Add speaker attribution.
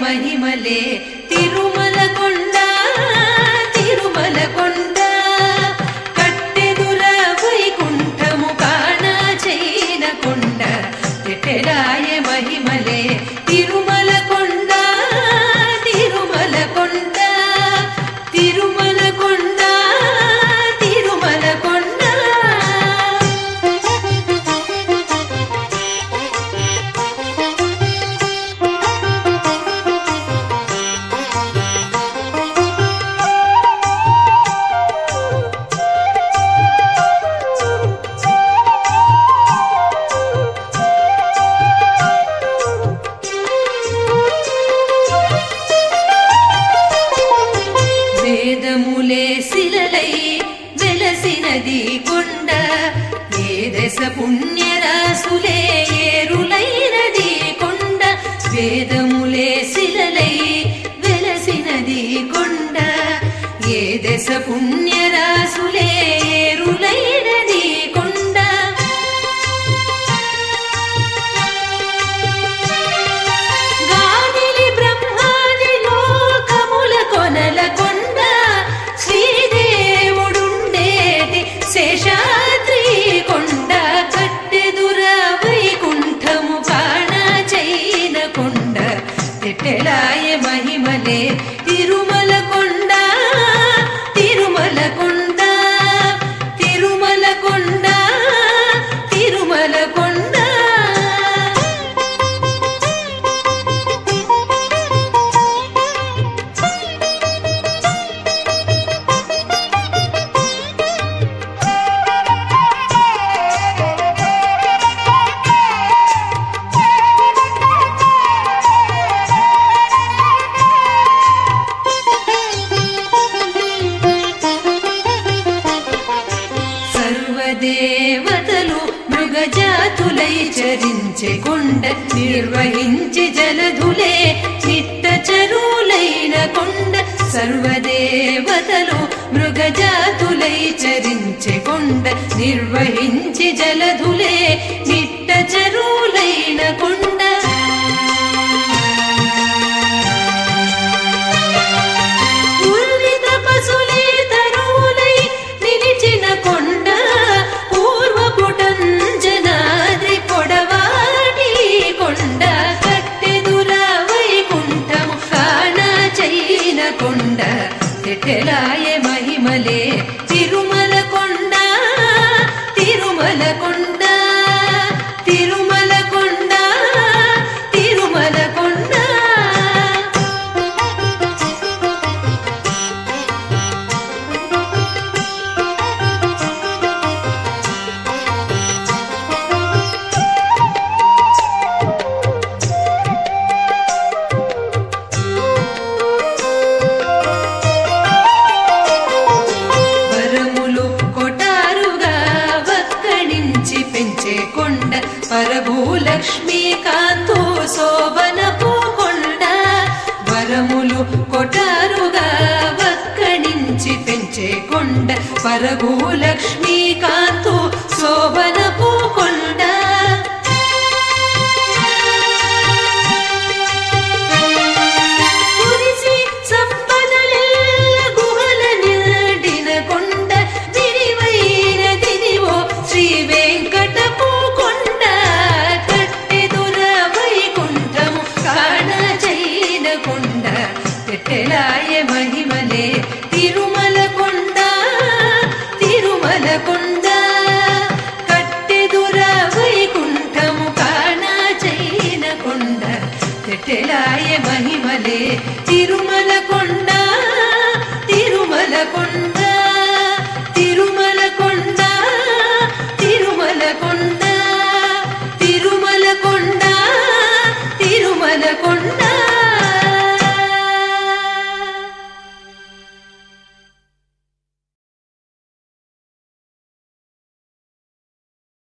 Speaker 1: महिमले ती నది కొండ ఏ దశ పుణ్యరాసులే ఏరులైనది కొండ వేదములే శిలలై వెలసినది కొండ ఏ దశ పుణ్యరాసులే జగతులై చరించె కొండ నిర్వహించి జలధులే చిత్త చరువులైన కొండ సర్వదేవతలు మృగజాతులై చరించె కొండ నిర్వహించి జలధులే malê. వరభూలక్ష్మీ కాంతో శోభన పోకొండ వరములు కొటారుగా వక్కణించి పెంచే కొండ. వరభూలక్ష్మీ కాంతో శోభన తెలాయ మహిమలే తిరుమల కొండ